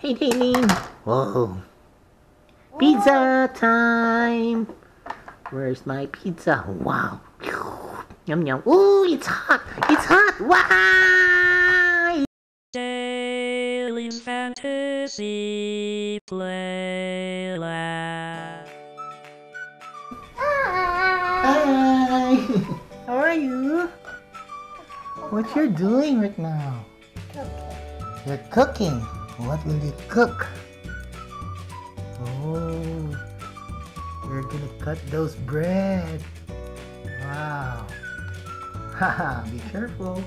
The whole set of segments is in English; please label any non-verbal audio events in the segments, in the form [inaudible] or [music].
Hey, Daelene. Whoa. Pizza time. Where's my pizza? Wow. Yum yum. Ooh, it's hot. It's hot. Wow. Daelene's Fantasy Playland. Hi. [laughs] How are you? What you're doing right now? Cooking. You're cooking. What will you cook? Oh, you're gonna cut those bread. Wow. [laughs] Haha, be careful.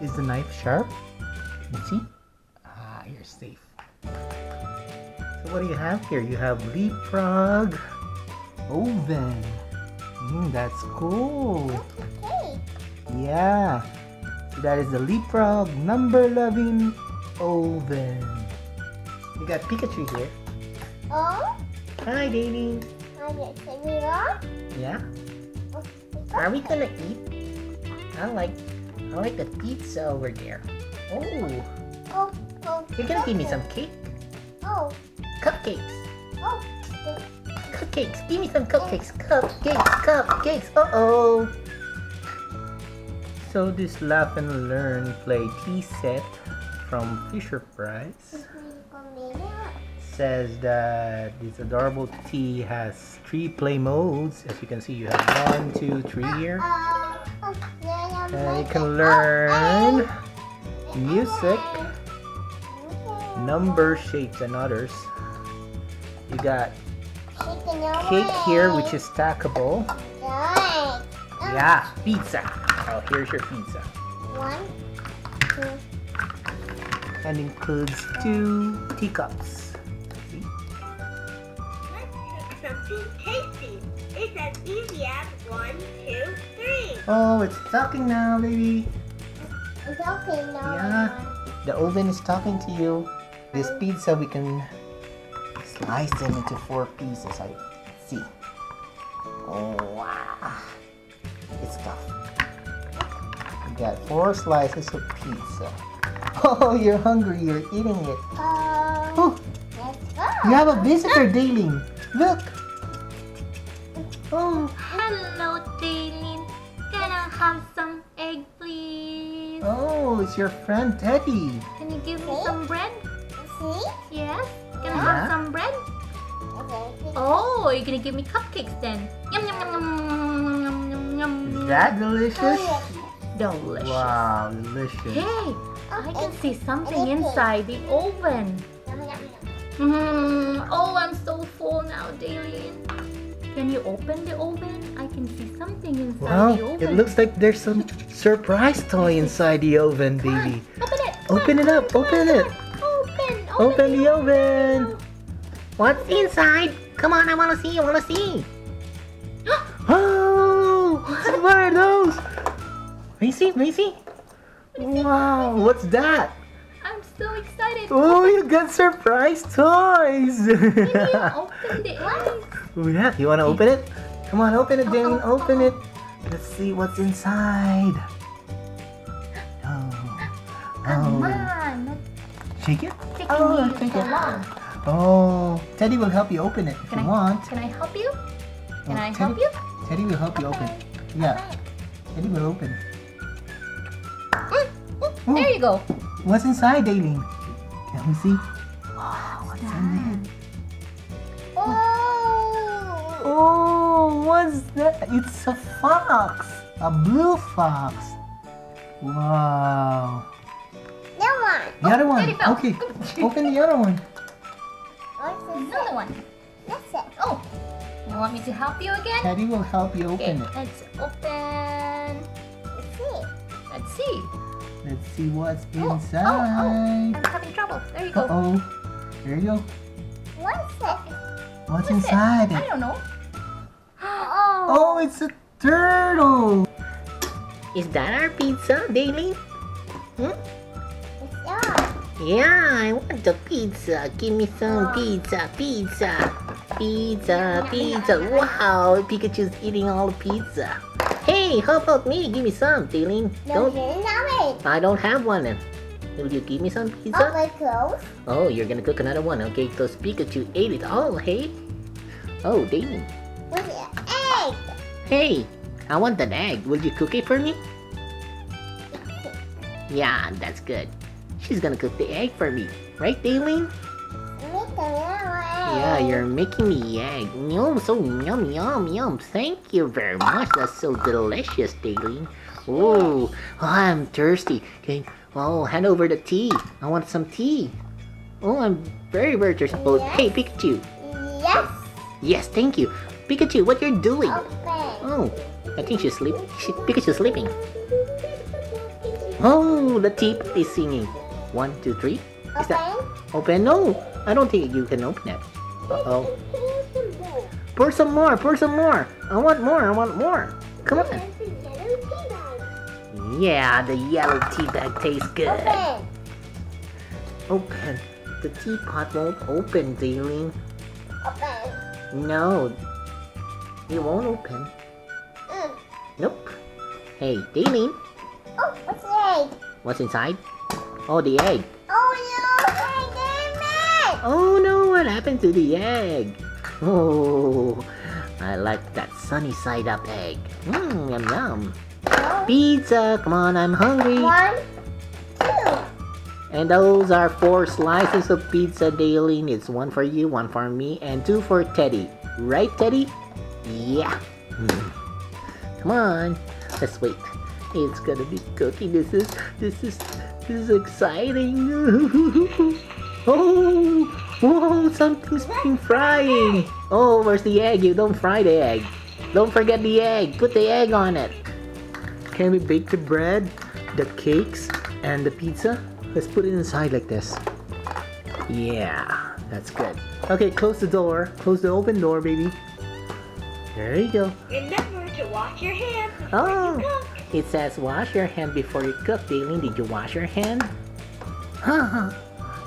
Is the knife sharp? Let's see. Ah, you're safe. So what do you have here? You have leapfrog oven. Mm, that's cool. Yeah. So that is the leapfrog number Lovin' oven. We got Pikachu here. Oh, Hi, Davy. I get to be on. Yeah. Are we gonna eat? I like, I like the pizza over there. Oh, Oh, oh. you're gonna give me some cake, Oh, cupcakes, oh. cupcakes. Give me some cupcakes, cupcakes, cupcakes. Uh oh. So this laugh and learn play tea set from Fisher Price. says that this adorable tea has three play modes. As you can see, you have one, two, three here. And you can learn music, number, shapes, and others. You got cake here, which is stackable. Yeah, pizza. Oh, here's your pizza. One, two, And includes two teacups. See? something tasty. It's as easy as one, two, three. Oh, it's talking now, baby. It's okay now. Yeah. The oven is talking to you. This pizza we can slice them into four pieces. I see. Oh wow. It's tough. We got four slices of pizza. [laughs] Oh, you're hungry. You're eating it. Uh, Oh, let's go. you have a visitor, Daelene. Look. Oh, Hello, Daelene. Can I have some egg, please? oh, it's your friend Teddy. Can you give me Oh. some bread? See? Yes. Can I have some bread? Okay. Oh, you're gonna give me cupcakes then. Yum yum yum yum yum yum yum yum. Is that delicious? delicious? Wow, delicious. Hey, I can see something inside the oven. Mm, oh, I'm so full now, Daelene. Can you open the oven? I can see something inside Wow, the oven. it looks like there's some surprise toy [laughs] inside the oven, Come on, baby. Open it. Open it up, open it. Open. Open the oven. What's inside? Come on, I wanna see. I wanna see. [gasps] Oh, what are those? Macy, Macy. Wow, what's that? I'm so excited. Oh, you got surprise toys. [laughs] Can you [laughs] open the? Oh, yeah, you want to open it? Come on, open it, Damien, oh, oh, open oh. it. Let's see what's inside. Oh, Come oh. on. Shake it. taking Oh, so it. long. Oh, Teddy will help you open it if Can you I- want. Can I help you? Can Oh, I Teddy, help you? Teddy will help you open. Okay. Yeah, Teddy will open. Oh. There you go. What's inside, Aileen? Let me see. Wow, what's in there? Oh. Oh, what's that? It's a fox. A blue fox. Wow. That one. The other oh, one. Okay, [laughs] open the other one. Another one. That's it. Oh, you want me to help you again? Teddy will help you Okay, open it. let's open. Let's see. Let's see. Let's see what's Oh, oh, oh. inside. I'm having trouble. There you go. Uh oh. There you go. What's it? What's What's it? inside I it? don't know. Oh. [gasps] Oh, it's a turtle. Is that our pizza, Daily? It's not. Yeah, I want the pizza. Give me some pizza, pizza, pizza, pizza. Wow, Pikachu's eating all the pizza. Hey, how about me? Give me some, Daily. No, Don't. you're not it. I don't have one. Then. Will you give me some Oh, pizza? my clothes. Oh, you're gonna cook another one. Okay, because Pikachu ate it all, hey? Oh, Damien. With the egg. Hey, I want that egg. Will you cook it for me? [laughs] Yeah, that's good. She's gonna cook the egg for me. Right, Daelene? Yeah, you're making me egg. Yum, so yum, yum, yum. Thank you very much. That's so delicious, Daelene. Ooh, oh, I'm thirsty. Okay, oh, hand over the tea. I want some tea. Oh, I'm very, very thirsty. Oh, hey, Pikachu. Yes. Yes, thank you. Pikachu, what you're doing? Open. Oh, I think she's sleeping. She, Pikachu's sleeping. Oh, the teapot is singing. One, two, three. Is that open? No, I don't think you can open it. Uh oh. Pour some more. Pour some more. I want more. I want more. Come on. Yeah, the yellow tea bag tastes good. Open. Open. The teapot won't open, Daelene. Open. No, it won't open. Mm. Nope. Hey, Daelene, Oh, what's the egg? what's inside? Oh, the egg. Oh no, I damn it! Oh no, what happened to the egg? Oh, I like that sunny side up egg. Mmm, yum yum. Pizza, come on, I'm hungry. One, two. And those are four slices of pizza, Daelene. It's one for you, one for me, and two for Teddy. Right, Teddy? Yeah. Hmm. Come on, let's wait. It's gonna be cooking. This is this is this is exciting. [laughs] oh, whoa! Something's been frying. Oh, where's the egg? You don't fry the egg. Don't forget the egg. Put the egg on it. Can we bake the bread, the cakes, and the pizza? Let's put it inside like this. Yeah, that's good. Okay, close the door. Close the open door, baby. There you go. Remember to wash your hands before Oh, you cook. it says wash your hand before you cook. Daelene, did you wash your hand? [laughs] Huh?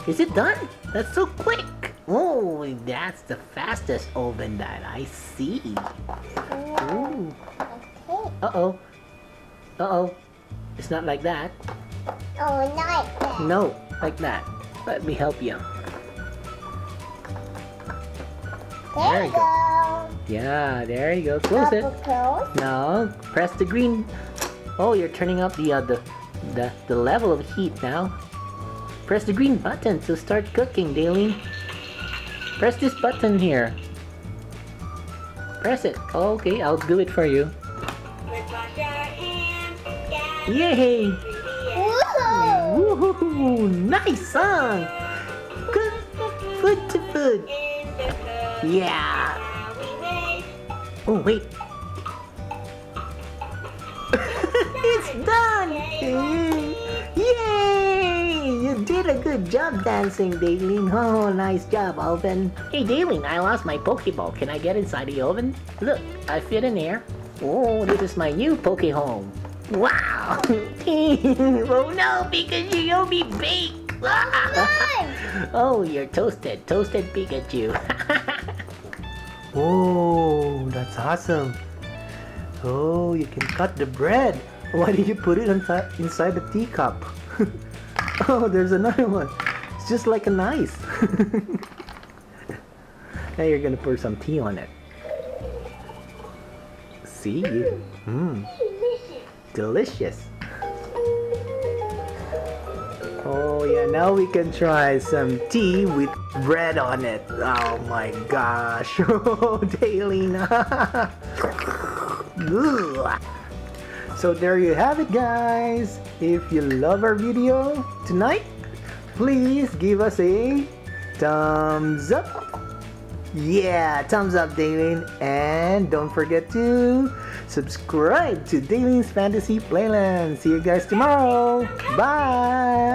Is it done? That's so quick. Oh, that's the fastest oven that I see. Ooh. Uh-oh. Uh-oh. It's not like that. Oh, not that. No, like that. Let me help you. There There you you go. Yeah, there you go. Close it. Close. No, press the green. Oh, you're turning up the uh, the, the the level of heat now. Press the green button to start cooking, Daelene. Press this button here. Press it. Okay, I'll do it for you. Let's wash our hands. Gather Yay! Woohoo! Woohoo! Nice song. Good food to food. In the cup. Yeah. Now we wait. Oh wait. [laughs] it's done! Yay! You did a good job dancing, Daelene. [laughs] Oh, nice job, Alvin. Hey, Daelene, I lost my Pokeball. Can I get inside the oven? Look, I fit in there. Oh, this is my new Poke Home. Wow! [laughs] oh no, Pikachu, you'll be baked! [laughs] oh, you're toasted. Toasted Pikachu. Oh, that's awesome. Oh, you can cut the bread. Why did you put it inside, inside the teacup? [laughs] oh, there's another one. It's just like an ice. [laughs] now you're gonna pour some tea on it. See? Mmm, delicious. Oh yeah, now we can try some tea with bread on it. Oh my gosh. [laughs] Oh, Daelene. So there you have it guys. If you love our video tonight, please give us a thumbs up. Yeah, thumbs up Daelene. And don't forget to subscribe to Daelene's Fantasy Playland. See you guys tomorrow. Bye.